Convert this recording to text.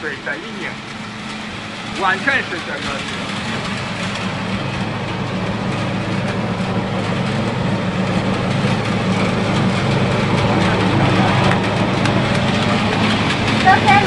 对的一年，完全是这个。Okay,